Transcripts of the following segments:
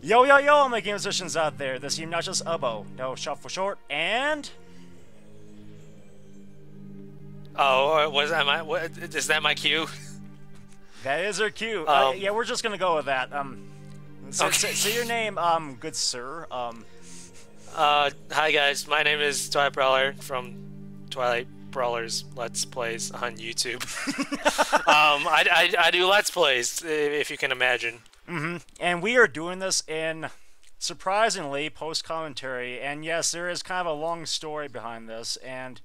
Yo, yo, yo, my game musicians out there. This is Obnoxious Oboe. No, shot for short. And. Oh, was that my? What, is that my cue? That is her cue. Uh, Um, yeah, we're just gonna go with that. Um. So, Okay. so, so your name, um, good sir. Um. Uh, hi guys, my name is Twilight Brawler from Twilight Brawlers Let's Plays on YouTube. I, I, I do Let's Plays, if you can imagine. Mhm, And we are doing this in surprisingly post commentary. And yes, there is kind of a long story behind this. And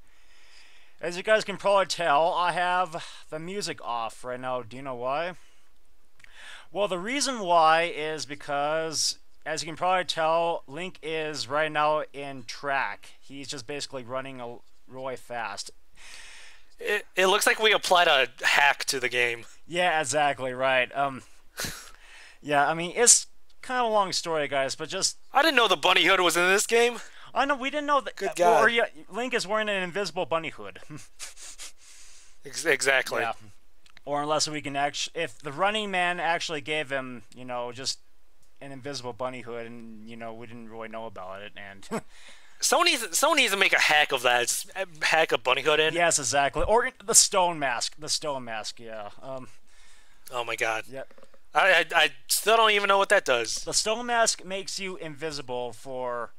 as you guys can probably tell, I have the music off right now. Do you know why? Well, the reason why is because, as you can probably tell, Link is right now in track. He's just basically running a really fast. It, it looks like we applied a hack to the game. Yeah, exactly right. Um, yeah, I mean it's kind of a long story, guys, but just I didn't know the bunny hood was in this game. I know we didn't know that. Good God. Or yeah, Link is wearing an invisible bunny hood. Exactly. yeah. Or unless we can actually, if the Running Man actually gave him, you know, just an invisible bunny hood, and you know we didn't really know about it, and Someone needs, someone needs to make a hack of that. Just hack a bunny hood in. yes, exactly. Or the stone mask, the stone mask, yeah. Um, Oh my god. Yep. I, I, I still don't even know what that does. The stone mask makes you invisible for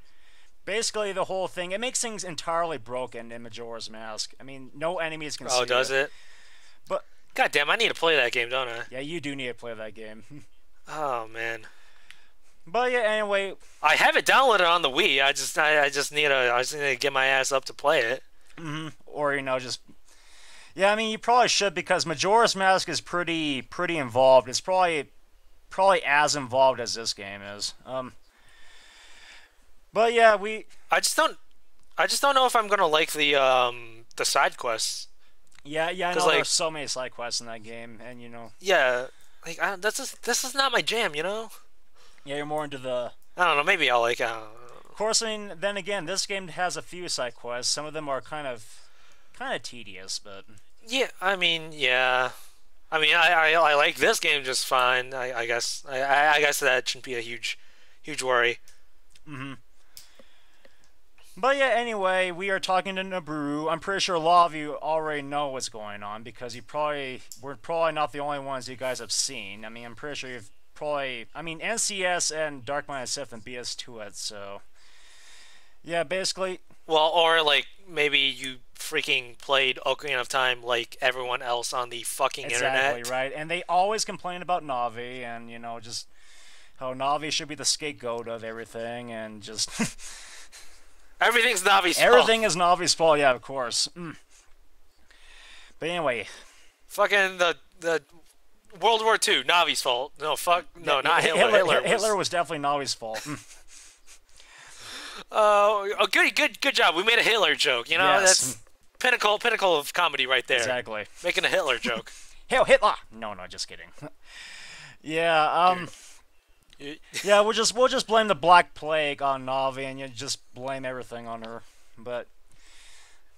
basically the whole thing. It makes things entirely broken in Majora's Mask. I mean, no enemies can see Oh, does it? But God damn, I need to play that game, don't I? yeah, you do need to play that game. Oh man. But yeah, anyway, I have it downloaded on the Wii. I just I, I just need to I just need to get my ass up to play it. or you know just yeah i mean you probably should because majora's mask is pretty pretty involved it's probably probably as involved as this game is um but yeah we I just don't I just don't know if I'm gonna like the um the side quests. yeah yeah i know like- there's so many side quests in that game and you know Yeah, like I, this is this is not my jam, you know. Yeah you're more into the I don't know. Maybe I'll like. Uh, of course i mean then again this game has a few side quests some of them are kind of kind of tedious but yeah, I mean, yeah. I mean, I, I, I like this game just fine. I, I guess I, I guess that shouldn't be a huge huge worry. But yeah, anyway, we are talking to Nabooru. I'm pretty sure a lot of you already know what's going on because you probably we're probably not the only ones you guys have seen. I mean, I'm pretty sure you've probably I mean NCS and Dark Mind Sith and BS2 it, so yeah, basically Well, or like maybe you freaking played Ocarina of Time like everyone else on the fucking exactly internet. right. And they always complain about Navi and you know just how Navi should be the scapegoat of everything and just Everything's Navi's fault. everything is Navi's fault. Yeah, of course. Mm. But anyway, Fucking the the World War II, Navi's fault. No, fuck. No, not Hitler. Hitler, Hitler, was, Hitler was definitely Navi's fault. Mm. Oh, oh, good, good, good job. We made a Hitler joke. You know, Yes. that's pinnacle, pinnacle of comedy right there. Exactly. Making a Hitler joke. Hail Hitler! No, no, just kidding. yeah, um, yeah, we'll just we'll just blame the Black Plague on Navi, and you just blame everything on her. But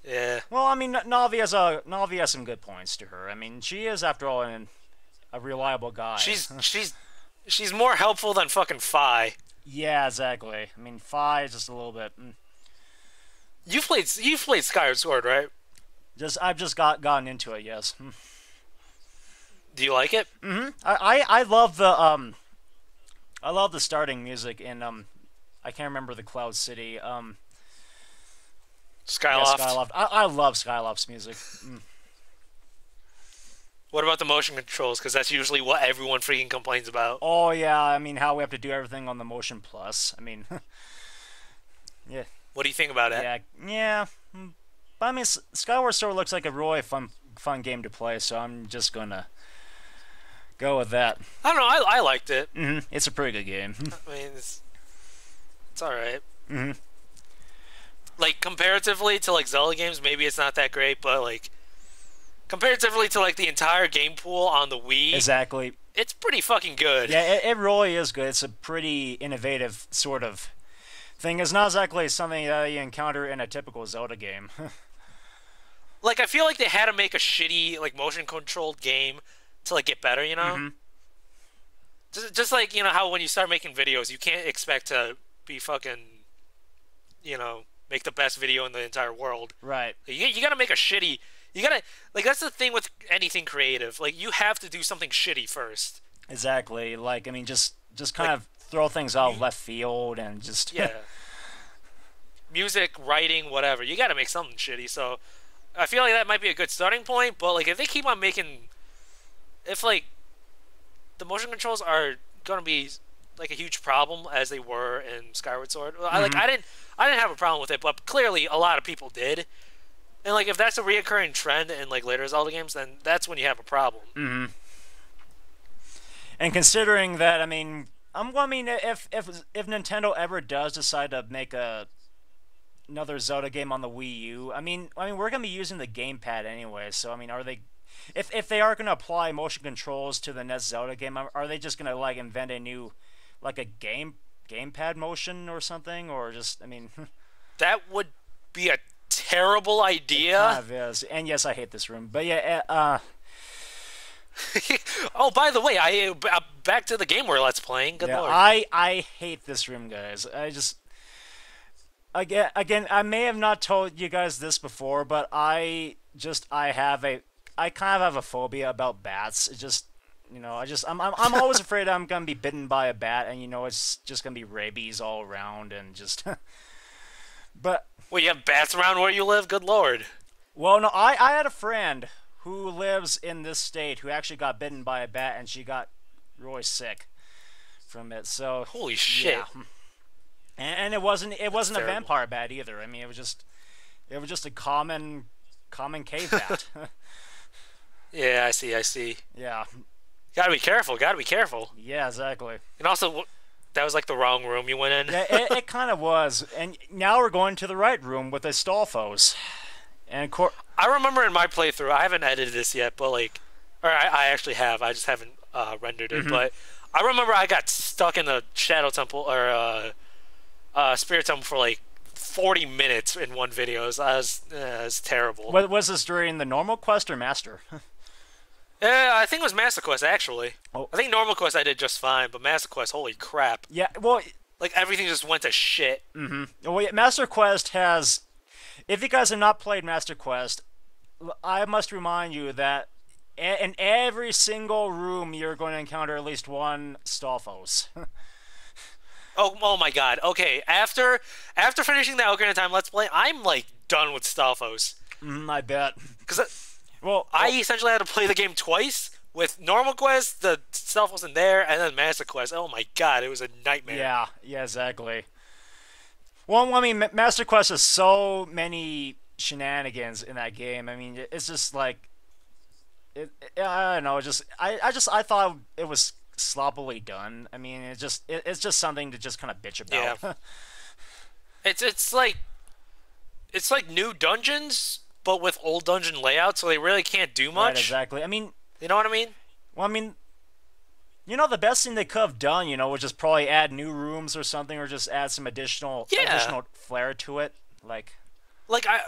yeah. well, I mean, Navi has a Navi has some good points to her. I mean, she is, after all, an, a reliable guy. She's she's she's more helpful than fucking Fi. yeah, exactly. I mean, Fi is just a little bit. mm, You've played you've played Skyward Sword, right? Just I've just got gotten into it. Yes. Mm. Do you like it? I, I I love the um, I love the starting music in um, I can't remember the Cloud City um. Yeah, Skyloft. Skyloft. I, I love Skyloft's music. Mm. What about the motion controls? Because that's usually what everyone freaking complains about. Oh yeah, I mean how we have to do everything on the Motion Plus. I mean, yeah, What do you think about it? yeah, yeah. mm. But I mean, Skyward Sword looks like a really fun, fun game to play. So I'm just gonna go with that. I don't know. I, I liked it. hmm It's a pretty good game. I mean, it's it's all right. Mhm. Like comparatively to like Zelda games, maybe it's not that great, but like comparatively to like the entire game pool on the Wii, exactly. it's pretty fucking good. Yeah, it, it really is good. It's a pretty innovative sort of thing. It's not exactly something that you encounter in a typical Zelda game. Like I feel like they had to make a shitty like motion controlled game to like get better, you know? Mhm. Just, just like you know how when you start making videos, you can't expect to be fucking, you know, make the best video in the entire world. Right. You, you gotta make a shitty. You gotta like that's the thing with anything creative. Like you have to do something shitty first. Exactly. Like I mean, just just kind Like- of throw things out left field and just Yeah. Music, writing, whatever. You gotta make something shitty. So I feel like that might be a good starting point. But like if they keep on making, if like the motion controls are gonna be like a huge problem as they were in Skyward Sword. Well, I, like mm-hmm. I didn't I didn't have a problem with it, but clearly a lot of people did. And like if that's a reoccurring trend in like later Zelda games, then that's when you have a problem. Mm-hmm. And considering that, I mean, I'm, well, I mean, if if if Nintendo ever does decide to make a another Zelda game on the Wii U, I mean, I mean, we're gonna be using the gamepad anyway. So I mean, are they, if if they are gonna apply motion controls to the next Zelda game, are are they just gonna like invent a new, like a game gamepad motion or something, or just, I mean, That would be a terrible kind idea. of is. And yes, I hate this room, but yeah, uh, oh, by the way, I uh, back to the game we're let's playing. Good Yeah, lord. I I hate this room, guys. I just again again I may have not told you guys this before, but I just I have a I kind of have a phobia about bats. It just you know I just I'm I'm, I'm always afraid I'm gonna be bitten by a bat, and you know it's just gonna be rabies all around and just. but Well, you have bats around where you live. Good lord. well, no, I I had a friend who lives in this state who actually got bitten by a bat, and she got really sick from it. So Holy shit. Yeah. And, and it wasn't it wasn't a vampire bat either. I mean, it was just it was just a common common cave bat. Yeah, I see. I see. yeah. Gotta be careful. Gotta be careful. Yeah, exactly. And also, that was like the wrong room you went in. Yeah, it, it kind of was. And now we're going to the right room with the Stalfos. And I remember in my playthrough, I haven't edited this yet, but like, or I, I actually have. I just haven't uh, rendered Mm-hmm. it. But I remember I got stuck in the Shadow Temple or uh, uh, Spirit Temple for like 40 minutes in one video. It was, I was, it was terrible. was this during the normal quest or master? Yeah, I think it was Master Quest actually. Oh. I think Normal Quest I did just fine, but Master Quest, holy crap! yeah. Well, Like everything just went to shit. Mm-hmm. Well, yeah, Master Quest has. If you guys have not played Master Quest, I must remind you that in every single room you're going to encounter at least one Stalfos. Oh, oh my god. Okay, after after finishing the Ocarina of Time Let's Play, I'm like done with Stalfos. mm, I bet. Because Well, I essentially had to play the game twice with normal quest, the stuff wasn't there, and then master quest. Oh my god, it was a nightmare. Yeah, yeah, exactly. Well, I mean, Master Quest has so many shenanigans in that game. I mean, it's just like, it, it- I don't know. Just I, I just I thought it was sloppily done. I mean, it just it, it's just something to just kind of bitch about. Yeah. It's it's like it's like new dungeons, but with old dungeon layouts, so they really can't do much. right, exactly. I mean, You know what I mean? well, I mean. You know, the best thing they could have done, you know, was just probably add new rooms or something, or just add some additional Yeah. additional flair to it. Like, Like I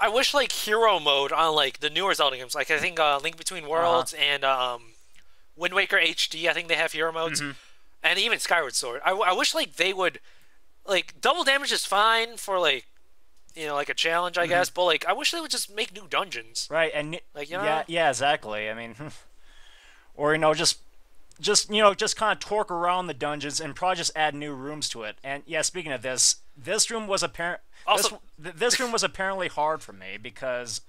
I wish like hero mode on like the newer Zelda games, like I think uh, Link Between Worlds and um, Wind Waker HD. I think they have hero modes, and even Skyward Sword. I, I wish like they would like double damage is fine for like you know like a challenge, I mm-hmm. guess, but like I wish they would just make new dungeons. Right, and Like, you yeah, know? yeah, yeah, exactly. I mean, or you know, just, just you know, just kind of torque around the dungeons and probably just add new rooms to it. And yeah, speaking of this, this room was apparent. Also- this, this room was apparently hard for me because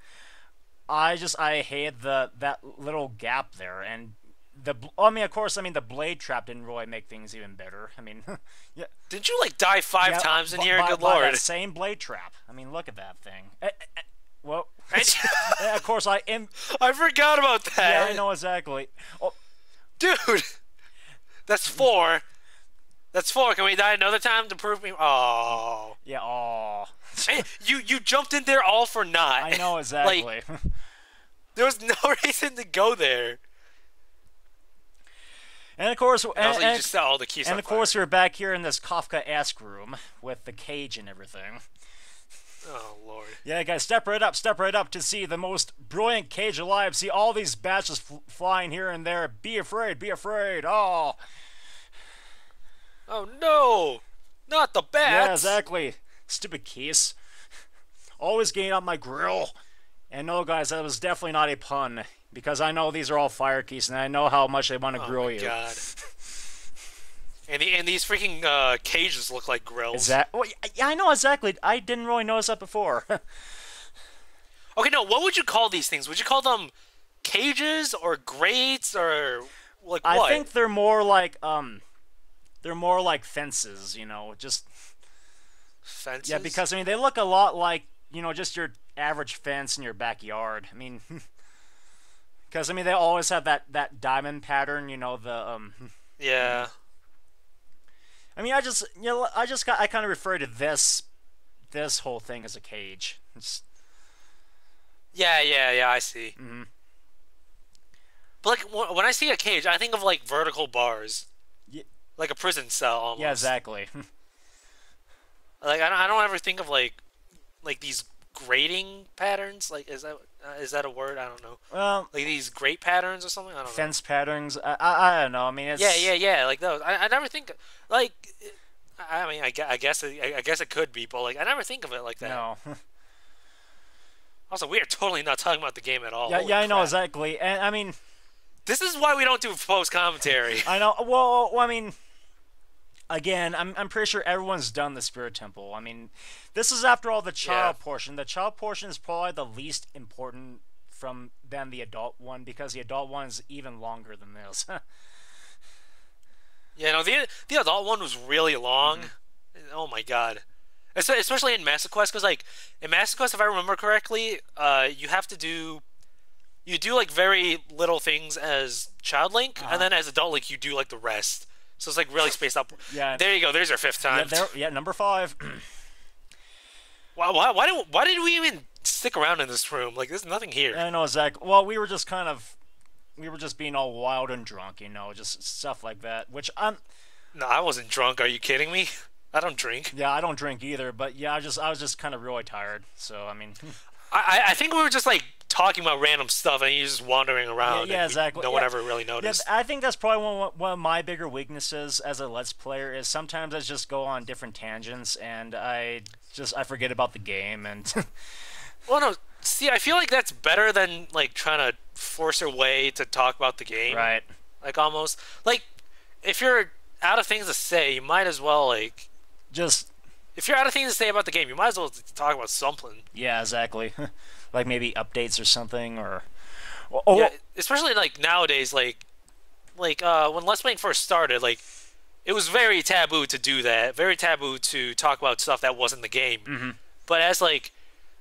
I just I hated the that little gap there and. The, I mean, of course, I mean the blade trap didn't really make things even better. I mean, yeah, Didn't you like die five yeah, times in by- here? by- Good by lord! that same blade trap. I mean, look at that thing. Eh, eh, eh, well, of course, I am. I forgot about that. Yeah. I know exactly. Oh, dude. That's four. That's four. Can we die another time to prove me? Oh, yeah. Oh, you you jumped in there all for naught. I know exactly. Like, there was no reason to go there. And of course, and, and, and, and of course, we're back here in this Kafka-esque room with the cage and everything. Oh lord. Yeah, guys, step right up, step right up to see the most brilliant cage alive. See all these batches fl flying here and there. Be afraid, be afraid. Oh. Oh no! Not the bats. Yeah, exactly. Stupid case. Always getting on my grill. And no, guys, that was definitely not a pun because I know these are all fire Keese, and I know how much they want to Oh grill you. god. and, the, and these freaking uh, cages look like grills. Is that? Well, yeah, I know exactly. I didn't really notice that before. Okay, no. What would you call these things? Would you call them cages or grates or like what? I think they're more like um, they're more like fences. You know, just Fences. yeah, because I mean they look a lot like you know just your average fence in your backyard. I mean. Because I mean, they always have that, that diamond pattern, you know. The um, yeah. I mean, I just you know, I just got I kind of refer to this this whole thing as a cage. It's, Yeah, yeah, yeah. I see. mm-hmm. But like when I see a cage, I think of like vertical bars, Ye- like a prison cell almost. Yeah, exactly. Like I don't, I don't ever think of like like these grating patterns. Like is that uh, is that a word? I don't know. well, Like these grate patterns or something. I don't know. fence patterns. I, I I don't know. I mean, it's Yeah, yeah, yeah. Like those. I, I never think like. I mean, I, I guess it, I I guess it could be, but like I never think of it like that. No. Also, we are totally not talking about the game at all. yeah, Holy yeah, I know exactly. And I mean, This is why we don't do post commentary. I know. Well, well, I mean, again, I'm I'm pretty sure everyone's done the Spirit Temple. I mean, this is after all the child Yeah. portion. The child portion is probably the least important from than the adult one because the adult one is even longer than this. Yeah, no, the the adult one was really long. Mm-hmm. Oh my god, especially in Master Quest, because like in Master Quest, if I remember correctly, uh, you have to do you do like very little things as Child Link, Uh-huh. and then as Adult Link, you do like the rest. So it's like really spaced out. Yeah. There you go. There's our fifth time. there, yeah, number five. why, why, why did why did we even stick around in this room? Like, there's nothing here. I know, Zach. Well, we were just kind of, we were just being all wild and drunk, you know, just stuff like that. Which I'm, No, I wasn't drunk. Are you kidding me? I don't drink. yeah, I don't drink either, but yeah, I just, I was just kind of really tired. So I mean, I, I I think we were just like talking about random stuff, and you're just wandering around. yeah, and we- exactly. No one Yeah. ever really yeah, noticed. I think that's probably one, one of my bigger weaknesses as a Let's Player is sometimes I just go on different tangents and I just I forget about the game and Well, no. See, I feel like that's better than like trying to force your way to talk about the game. right. Like almost like if you're out of things to say, you might as well like Just if you're out of things to say about the game, you might as well talk about something. yeah, exactly. like maybe updates or something or. Oh, Yeah, especially like nowadays, like like uh, when Let's Playing first started, like it was very taboo to do that. Very taboo to talk about stuff that wasn't the game. Mm-hmm. But as like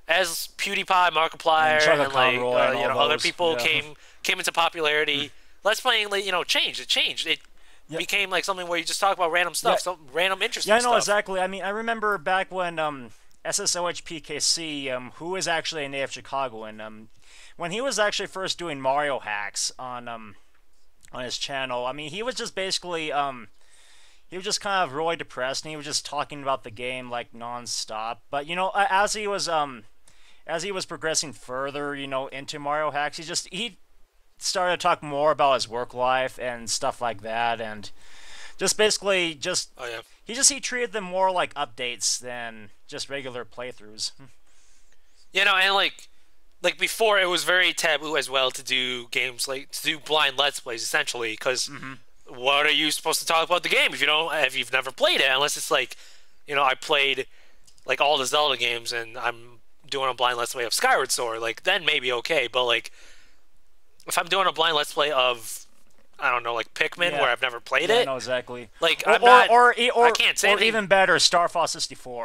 as PewDiePie, Markiplier, Chuck and like uh, and you know other people yeah. came came into popularity, Let's Playing you know changed. It changed. It Yeah. became like something where you just talk about random stuff, Yeah. some random interesting Yeah, I know stuff. exactly. I mean, I remember back when um, SSOHPKC, um, who is actually a native Chicagoan, um, when he was actually first doing Mario hacks on um, on his channel. I mean, he was just basically um, he was just kind of really depressed, and he was just talking about the game like nonstop. But you know, as he was um, as he was progressing further, you know, into Mario hacks, he just he started to talk more about his work life and stuff like that, and just basically just Oh yeah. he just he treated them more like updates than just regular playthroughs. Hmm. You know, and like like before, it was very taboo as well to do games like to do blind let's plays essentially because mm-hmm. what are you supposed to talk about the game if you don't if you've never played it unless it's like you know I played like all the Zelda games and I'm doing a blind let's play of Skyward Sword like then maybe okay but like if I'm doing a blind let's play of I don't know like Pikmin Yeah. where I've never played Yeah, I it know exactly. like Or I'm not or, or, I can't say or anything- even better, Star Fox 64.